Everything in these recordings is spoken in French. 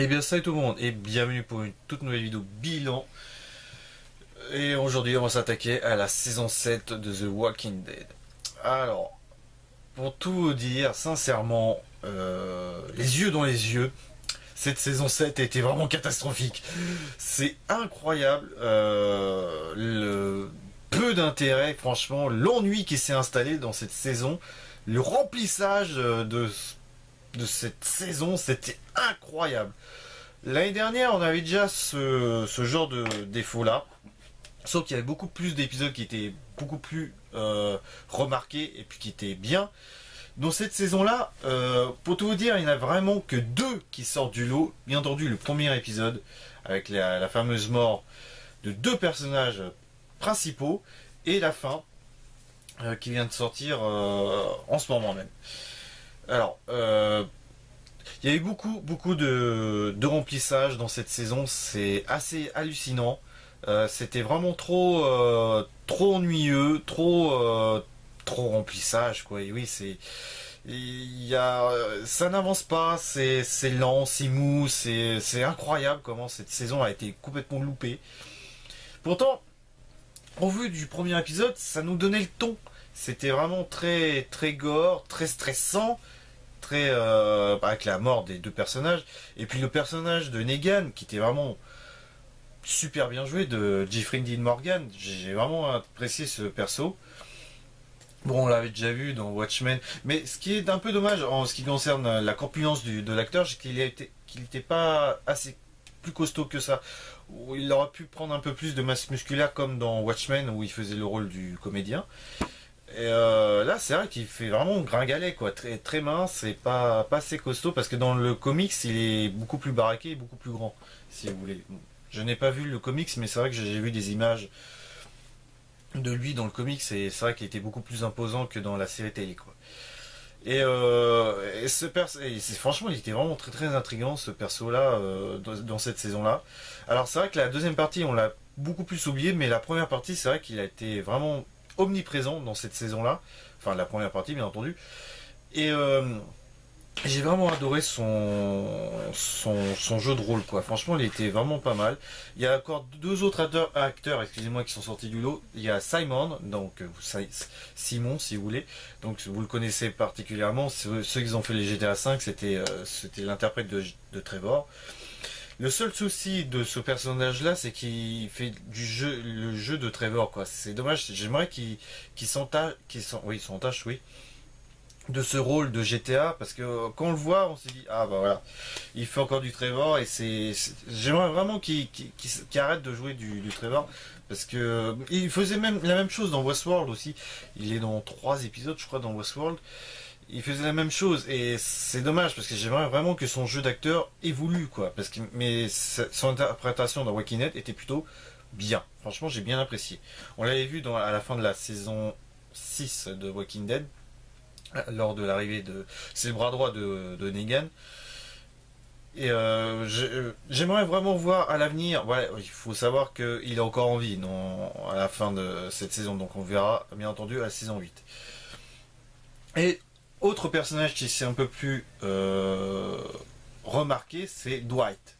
Eh bien salut tout le monde et bienvenue pour une toute nouvelle vidéo bilan. Et aujourd'hui on va s'attaquer à la saison 7 de The Walking Dead. Alors, pour tout vous dire, sincèrement, euh, les yeux dans les yeux, cette saison 7 était vraiment catastrophique. C'est incroyable euh, le peu d'intérêt, franchement, l'ennui qui s'est installé dans cette saison, le remplissage de de cette saison, c'était incroyable. L'année dernière, on avait déjà ce, genre de défaut-là. Sauf qu'il y avait beaucoup plus d'épisodes qui étaient beaucoup plus euh, remarqués et puis qui étaient bien. Dans cette saison-là, euh, pour tout vous dire, il n'y en a vraiment que deux qui sortent du lot. Bien entendu, le premier épisode, avec la, fameuse mort de deux personnages principaux, et la fin, euh, qui vient de sortir en ce moment même. Alors, euh, il y a eu beaucoup, beaucoup de, remplissage dans cette saison. C'est assez hallucinant. Euh, c'était vraiment trop, euh, trop ennuyeux, trop, trop remplissage, quoi. Oui, c'est, il y a, ça n'avance pas. C'est, lent, c'est mou, c'est incroyable comment cette saison a été complètement loupée. Pourtant, au vu du premier épisode, ça nous donnait le ton. C'était vraiment très, très gore, très stressant très euh, avec la mort des deux personnages. Et puis le personnage de Negan qui était vraiment super bien joué de Jeffrey Dean Morgan j'ai vraiment apprécié ce perso. Bon on l'avait déjà vu dans Watchmen. Mais ce qui est un peu dommage en ce qui concerne la corpulence de l'acteur c'est qu'il n'était pas assez plus costaud que ça. Il aurait pu prendre un peu plus de masse musculaire comme dans Watchmen où il faisait le rôle du comédien et euh, là, c'est vrai qu'il fait vraiment gringalet, quoi. Très, très mince et pas, assez costaud parce que dans le comics, il est beaucoup plus baraqué et beaucoup plus grand, si vous voulez. Je n'ai pas vu le comics, mais c'est vrai que j'ai vu des images de lui dans le comics et c'est vrai qu'il était beaucoup plus imposant que dans la série télé, quoi. Et, euh, ce perso, franchement, il était vraiment très très intrigant ce perso-là euh, dans, cette saison-là. Alors c'est vrai que la deuxième partie, on l'a beaucoup plus oublié, mais la première partie, c'est vrai qu'il a été vraiment omniprésent dans cette saison-là. Enfin, la première partie, bien entendu. Et euh, j'ai vraiment adoré son, jeu de rôle, quoi. Franchement, il était vraiment pas mal. Il y a encore deux autres acteurs, excusez-moi, qui sont sortis du lot. Il y a Simon, donc euh, Simon, si vous voulez. Donc, vous le connaissez particulièrement. Ceux, qui ont fait les GTA 5, c'était euh, c'était l'interprète de Trevor. Le seul souci de ce personnage-là, c'est qu'il fait du jeu, le jeu de Trevor, quoi. C'est dommage. J'aimerais qu'il qu s'entache, oui, s'entache, oui, de ce rôle de GTA, parce que quand on le voit, on se dit, ah bah voilà, il fait encore du Trevor, et c'est, j'aimerais vraiment qu'il arrête de jouer du, du, Trevor, parce que il faisait même la même chose dans Westworld aussi. Il est dans trois épisodes, je crois, dans Westworld il faisait la même chose et c'est dommage parce que j'aimerais vraiment que son jeu d'acteur évolue quoi. Parce que mais son interprétation dans Walking Dead était plutôt bien. Franchement j'ai bien apprécié. On l'avait vu à la fin de la saison 6 de Walking Dead lors de l'arrivée de le bras droit de, Negan. Et euh, j'aimerais vraiment voir à l'avenir ouais, il faut savoir qu'il est encore en vie non, à la fin de cette saison. Donc on verra bien entendu à la saison 8 et autre personnage qui s'est un peu plus euh, remarqué, c'est Dwight.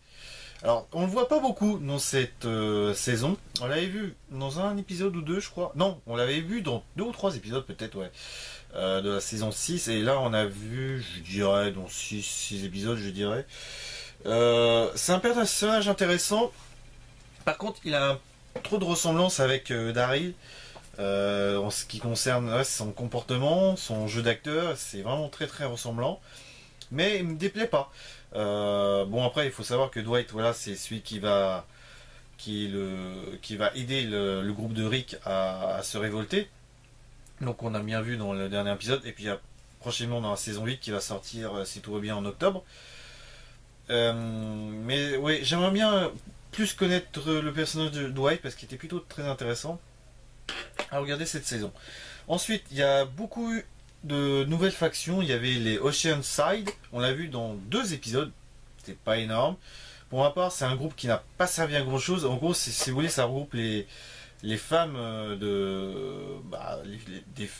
Alors, on le voit pas beaucoup dans cette euh, saison. On l'avait vu dans un épisode ou deux, je crois. Non, on l'avait vu dans deux ou trois épisodes, peut-être, ouais, euh, de la saison 6. Et là, on a vu, je dirais, dans 6, six épisodes, je dirais. c'est un personnage intéressant. Par contre, il a trop de ressemblance avec Daryl. Euh, en ce qui concerne son comportement, son jeu d'acteur, c'est vraiment très très ressemblant. Mais il me déplaît pas. Euh, bon après, il faut savoir que Dwight, voilà, c'est celui qui va qui, le, qui va aider le, groupe de Rick à, se révolter. Donc on a bien vu dans le dernier épisode, et puis il y a prochainement dans la saison 8 qui va sortir, euh, si tout va bien, en octobre. mais oui, j'aimerais bien plus connaître le personnage de Dwight parce qu'il était plutôt très intéressant à regarder cette saison. Ensuite, il y a beaucoup de nouvelles factions. Il y avait les Ocean Side. On l'a vu dans deux épisodes. C'était pas énorme. Pour ma part, c'est un groupe qui n'a pas servi à grand chose. En gros, si vous voulez, ça regroupe les, les femmes euh, de, bah,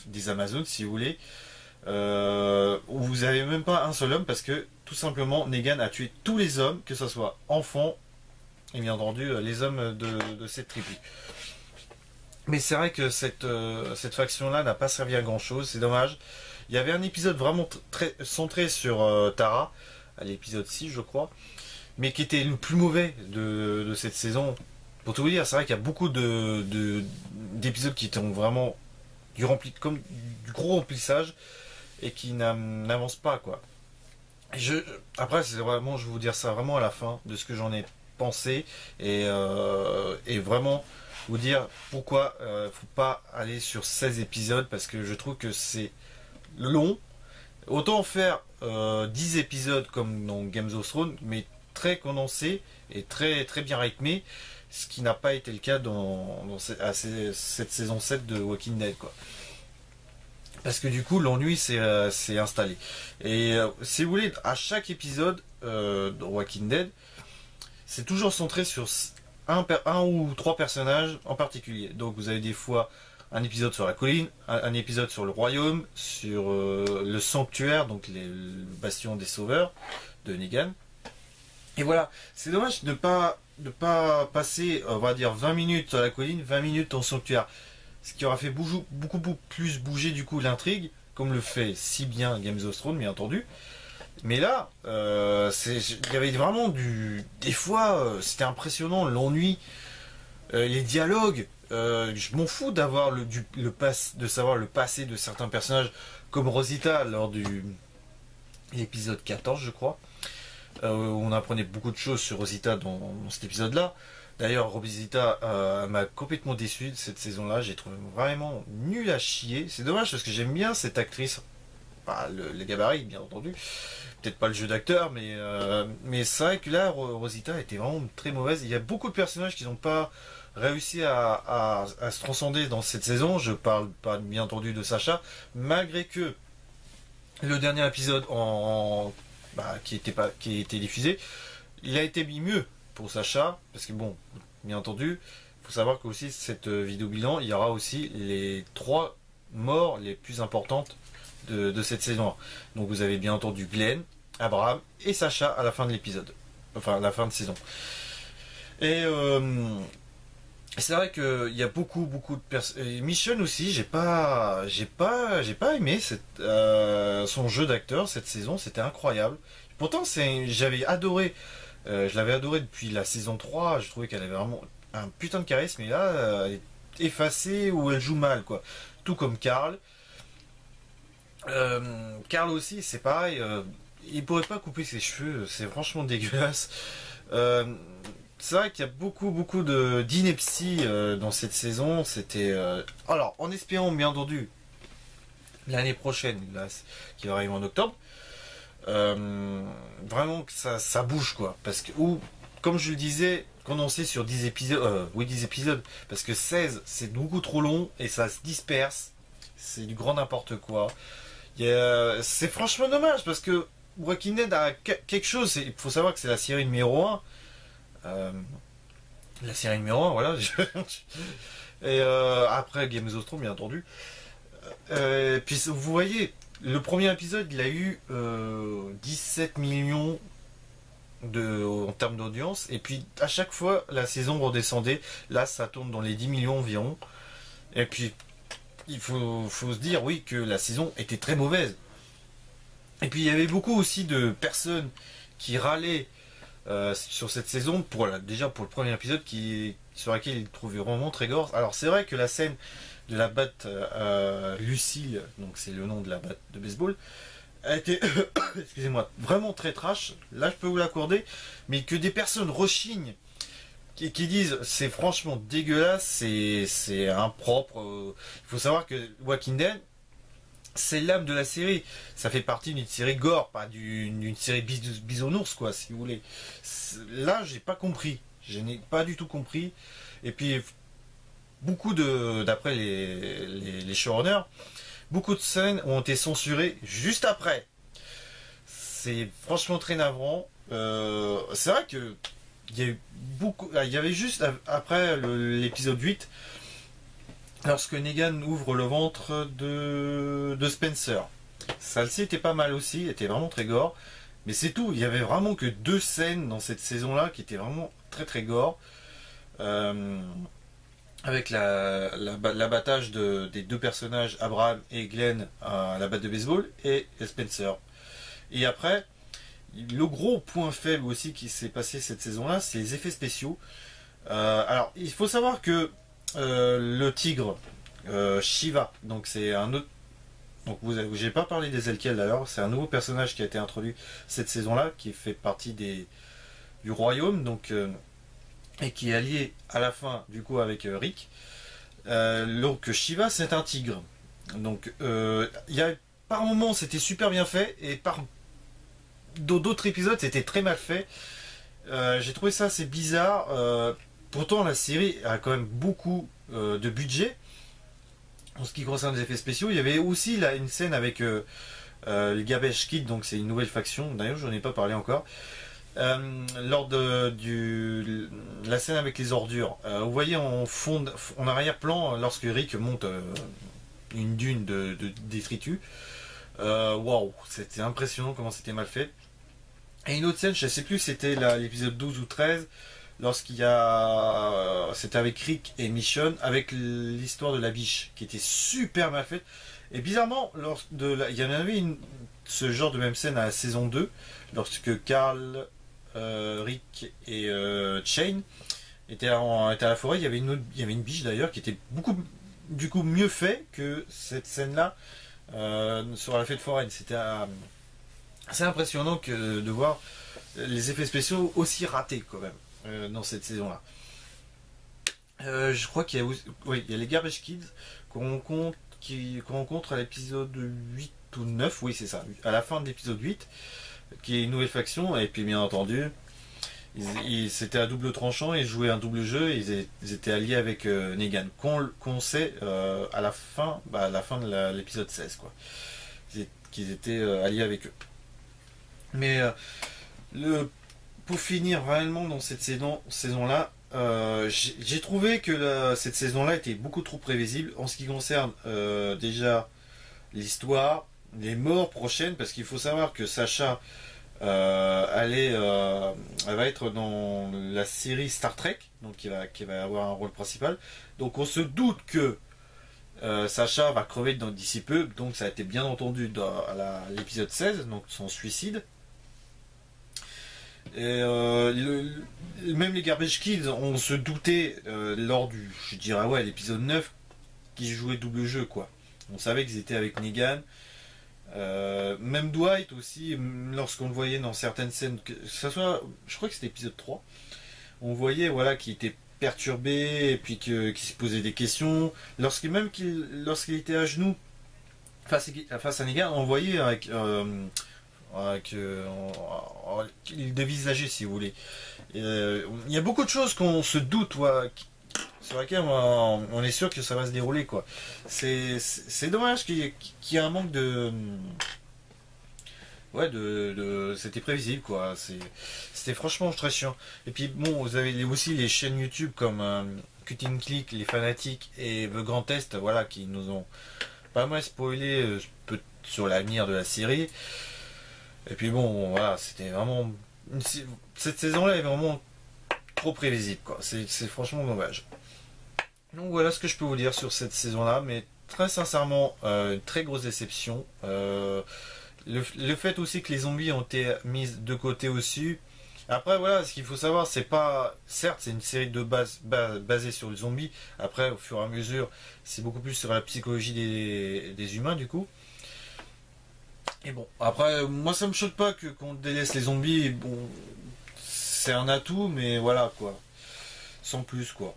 des, Amazones, si vous voulez. Euh, vous avez même pas un seul homme parce que tout simplement, Negan a tué tous les hommes, que ce soit enfants et bien entendu euh, les hommes de, cette tribu. Mais c'est vrai que cette, euh, cette faction-là n'a pas servi à grand-chose, c'est dommage. Il y avait un épisode vraiment très centré sur euh, Tara, à l'épisode 6 je crois, mais qui était le plus mauvais de, cette saison. Pour tout vous dire, c'est vrai qu'il y a beaucoup de, d'épisodes qui étaient vraiment du, rempli, comme du gros remplissage et qui n'avancent pas quoi. Après, c'est vraiment, je vais vous dire ça vraiment à la fin de ce que j'en ai pensé et, euh, et vraiment vous dire pourquoi euh, faut pas aller sur 16 épisodes parce que je trouve que c'est long. Autant faire 10 euh, épisodes comme dans Games of Thrones, mais très condensé et très très bien rythmé, ce qui n'a pas été le cas dans, cette saison 7 de Walking Dead quoi. Parce que du coup l'ennui s'est euh, installé. Et euh, si vous voulez, à chaque épisode de Walking Dead, c'est toujours centré sur un, ou trois personnages en particulier. Donc vous avez des fois un épisode sur la colline, un, épisode sur le royaume, sur euh, le sanctuaire, donc les, le bastion des sauveurs de Negan. Et voilà, c'est dommage de ne pas, de pas passer, on va dire, 20 minutes à la colline, 20 minutes en sanctuaire. Ce qui aura fait beaucoup, beaucoup plus bouger du coup l'intrigue, comme le fait si bien Games of Thrones, bien entendu. Mais là, euh, il y avait vraiment du. Des fois, euh, c'était impressionnant, l'ennui, les dialogues, euh, je m'en fous d'avoir le, de savoir le passé de certains personnages comme Rosita lors du l'épisode 14 je crois. Euh, on apprenait beaucoup de choses sur Rosita dans, cet épisode là d'ailleurs Rosita euh, m'a complètement déçu de cette saison là j'ai trouvé vraiment nul à chier. C'est dommage parce que j'aime bien cette actrice le, les gabarits bien entendu. Peut-être pas le jeu d'acteur mais mais c'est vrai que là Rosita était vraiment très mauvaise. Il y a beaucoup de personnages qui n'ont pas réussi à, se transcender dans cette saison. Je parle pas bien entendu de Sacha, malgré que le dernier épisode bah, qui était pas qui diffusé, il a été mis mieux pour Sacha. Parce que bon, bien entendu, il faut savoir que aussi cette vidéo bilan, il y aura aussi les trois morts les plus importantes de, cette saison. Donc vous avez bien entendu Glenn, Abraham et Sacha à la fin de l'épisode, enfin la fin de saison. Et euh, c'est vrai qu'il y a beaucoup, beaucoup de personnes. Mission aussi, j'ai pas, j'ai pas, j'ai pas aimé euh, son jeu d'acteur cette saison. C'était incroyable. Pourtant, j'avais adoré. Euh, je l'avais adoré depuis la saison 3. Je trouvais qu'elle avait vraiment un putain de charisme. Mais là, elle est effacée ou elle joue mal, quoi. Tout comme Carl. Carl aussi, c'est pareil. il pourrait pas couper ses cheveux. C'est franchement dégueulasse c'est vrai qu'il y a beaucoup, beaucoup de d'ineptie euh, dans cette saison. C'était. Euh, alors, en espérant, bien entendu, l'année prochaine, qui va arriver en octobre, euh, vraiment que ça, ça bouge, quoi. Parce que, ou, comme je le disais, condensé sur 10 épisodes, oui, 10 épisodes, parce que 16, c'est beaucoup trop long et ça se disperse. C'est du grand n'importe quoi. C'est franchement dommage parce que Walking a quelque chose. Il faut savoir que c'est la série numéro 1 euh, la série numéro 1, voilà. et euh, après Game of Thrones, bien entendu. Euh, puis vous voyez, le premier épisode, il a eu 17 millions de, en termes d'audience. Et puis à chaque fois, la saison redescendait. Là, ça tourne dans les 10 millions environ. Et puis, il faut, se dire, oui, que la saison était très mauvaise. Et puis, il y avait beaucoup aussi de personnes qui râlaient euh, sur cette saison, déjà pour le premier épisode qui, sur lequel il trouvait vraiment très gore. Alors c'est vrai que la scène de la batte euh, Lucille, donc c'est le nom de la batte de baseball, a été, excusez-moi, vraiment très trash. Là je peux vous l'accorder, mais que des personnes rechignent qui, disent c'est franchement dégueulasse, c'est impropre. Euh, il faut savoir que Walking Dead, c'est l'âme de la série. Ça fait partie d'une série gore, pas d'une série bisounours, quoi, si vous voulez. Là, j'ai pas compris. Je n'ai pas du tout compris. Et puis, beaucoup de, d'après les, les, showrunners, beaucoup de scènes ont été censurées juste après. C'est franchement très navrant. Euh, c'est vrai que il y a eu beaucoup, il y avait juste après l'épisode 8, lorsque Negan ouvre le ventre de, Spencer. Celle-ci était pas mal aussi, était vraiment très gore. Mais c'est tout. Il y avait vraiment que deux scènes dans cette saison-là qui étaient vraiment très très gore. Euh, avec l'abattage des deux personnages, Abraham et Glenn, à la batte de baseball, et Spencer. Et après, le gros point faible aussi qui s'est passé cette saison-là, c'est les effets spéciaux. Euh, alors, il faut savoir que euh, le tigre, Shiva, donc c'est un autre donc vous j'ai pas parlé des Elkiel d'ailleurs, c'est un nouveau personnage qui a été introduit cette saison-là, qui fait partie des, du royaume, donc euh, et qui est allié à la fin du coup avec euh, Rick. Euh, donc Shiva c'est un tigre. Donc il y a par moments c'était super bien fait et par d'autres épisodes c'était très mal fait. j'ai trouvé ça assez bizarre. pourtant la série a quand même beaucoup de budget en ce qui concerne les effets spéciaux, il y avait aussi une scène avec euh, euh, les Garbage Kids, donc c'est une nouvelle faction. D'ailleurs, je n'en ai pas parlé encore. Euh, lors de la scène avec les ordures, vous voyez en fond, en arrière-plan, lorsque Rick monte une dune de, de détritus. Waouh, c'était impressionnant comment c'était mal fait. Et une autre scène, je ne sais plus, c'était l'épisode 12 ou 13 lorsqu'il y a. C'était avec Rick et Mission, avec l'histoire de la biche, qui était super mal faite. Et bizarrement, il y en avait une, ce genre de même scène à la saison 2, lorsque Carl, euh, Rick et euh, Shane étaient, à la forêt. Il y avait une, il y avait une biche d'ailleurs qui était beaucoup du coup mieux fait que cette scène-là euh, sur la fête foraine. C'était assez impressionnant que de voir les effets spéciaux aussi ratés quand même. Euh, dans cette saison-là. Euh, je crois qu'il y a, les Garbage Kids qu'on rencontre, à l'épisode 8 ou 9, oui c'est ça, à la fin de l'épisode 8, qui est une nouvelle faction, et puis bien entendu, c'était à double tranchant, ils jouaient un double jeu, ils, étaient alliés avec euh, Negan, qu'on sait à la fin, bah, à la fin de l'épisode 16, quoi, qu'ils étaient alliés avec eux. Mais le pour finir réellement dans cette saison, saison-là, euh, j'ai trouvé que cette saison-là était beaucoup trop prévisible en ce qui concerne euh, déjà l'histoire, les morts prochaines, parce qu'il faut savoir que Sacha, euh, elle, va être dans la série Star Trek, donc qui va, qui va avoir un rôle principal. Donc on se doute que Sacha va crever d'ici peu, donc ça a été bien entendu dans l'épisode 16, donc son suicide. Euh, même les Garbage Kids, on se doutait euh, lors du, je dirais ouais, l'épisode 9, qu'ils jouaient double jeu quoi. On savait qu'ils étaient avec Negan. Euh, même Dwight aussi, lorsqu'on le voyait dans certaines scènes, que ça soit, je crois que c'était épisode 3, on voyait voilà qu'il était perturbé et puis qu'il se posait des questions. Lorsqu'il même qu'il lorsqu'il était à genoux face, face à Negan, on voyait avec que, dévisageait si vous voulez. Euh, il y a beaucoup de choses qu'on se doute, sur lesquelles on, est sûr que ça va se dérouler. quoi. C'est dommage qu'il y, ait un manque de. Ouais, de, c'était prévisible quoi. C'était franchement très chiant. Et puis bon, vous avez aussi les chaînes YouTube comme euh, Cutting Click, les fanatiques et The Grand Test, voilà, qui nous ont pas mal spoilé euh, sur l'avenir de la série. Et puis bon, voilà, c'était vraiment. Cette saison-là est vraiment trop prévisible, quoi. C'est franchement dommage. Donc voilà ce que je peux vous dire sur cette saison-là, mais très sincèrement, euh, une très grosse déception. Euh, le, fait aussi que les zombies ont été mis de côté aussi. Après voilà, ce qu'il faut savoir, c'est pas, certes, c'est une série de base, basée sur le zombie. Après, au fur et à mesure, c'est beaucoup plus sur la psychologie des humains du coup. Et bon, après, moi ça me choque pas que qu'on délaisse les zombies. Bon, c'est un atout, mais voilà quoi. Sans plus quoi.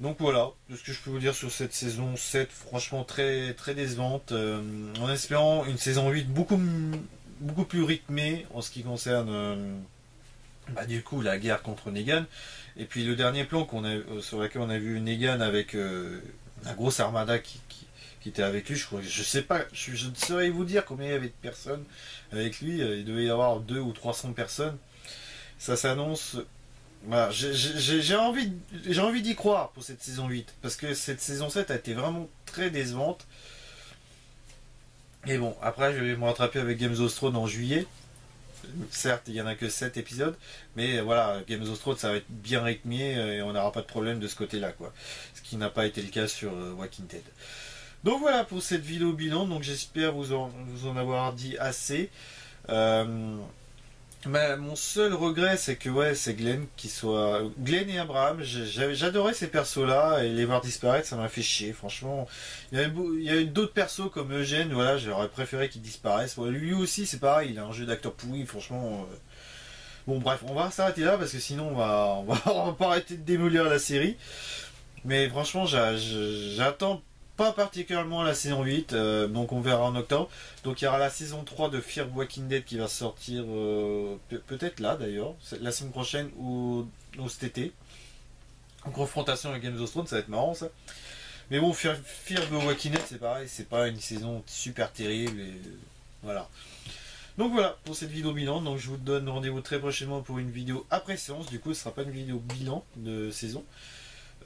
Donc voilà, ce que je peux vous dire sur cette saison 7, franchement très très décevante. Euh, en espérant une saison 8 beaucoup, beaucoup plus rythmée en ce qui concerne euh, bah, du coup la guerre contre Negan. Et puis le dernier plan qu'on a, euh, sur lequel on a vu Negan avec la grosse armada qui, était avec lui. Je crois, je sais pas, je, ne saurais vous dire combien il y avait de personnes avec lui. Euh, il devait y avoir deux ou 300 personnes. Ça s'annonce. J'ai envie, j'ai envie d'y croire pour cette saison 8 parce que cette saison 7 a été vraiment très décevante. Et bon, après je vais me rattraper avec Games of Thrones en juillet. certes, il y en a que 7 épisodes, mais voilà, Game of Thrones, ça va être bien rythmé et on n'aura pas de problème de ce côté-là, quoi. Ce qui n'a pas été le cas sur Walking Dead. Donc voilà pour cette vidéo bilan. Donc j'espère vous en, vous en avoir dit assez. Mais mon seul regret, c'est que ouais, c'est Glenn qui soit et Abraham. J'adorais ces persos-là et les voir disparaître, ça m'a fait chier. Franchement, il y a, d'autres persos comme Eugène. Voilà, j'aurais préféré qu'ils disparaissent. lui aussi, c'est pareil. Il a un jeu d'acteur pourri. Franchement. Euh. Bon, bref, on va s'arrêter là parce que sinon, on va, on va, on va pas arrêter de démolir la série. Mais franchement, j'attends pas particulièrement la saison 8, euh, donc on verra en octobre. Donc il y aura la saison 3 de Fear Walking Dead qui va sortir euh, peut-être là d'ailleurs, la semaine prochaine ou, cet été. En confrontation avec Game of Thrones, ça va être marrant ça. Mais bon, Fear, Walking Dead c'est pareil, c'est pas une saison super terrible voilà. Donc voilà pour cette vidéo bilan. Donc je vous donne rendez-vous très prochainement pour une vidéo après séance. Du coup, ce sera pas une vidéo bilan de saison.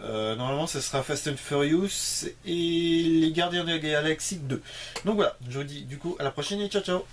Euh, normalement, ce sera Fast and Furious et les Gardiens de la Galaxie 2. Donc voilà, je vous dis du coup à la prochaine et ciao ciao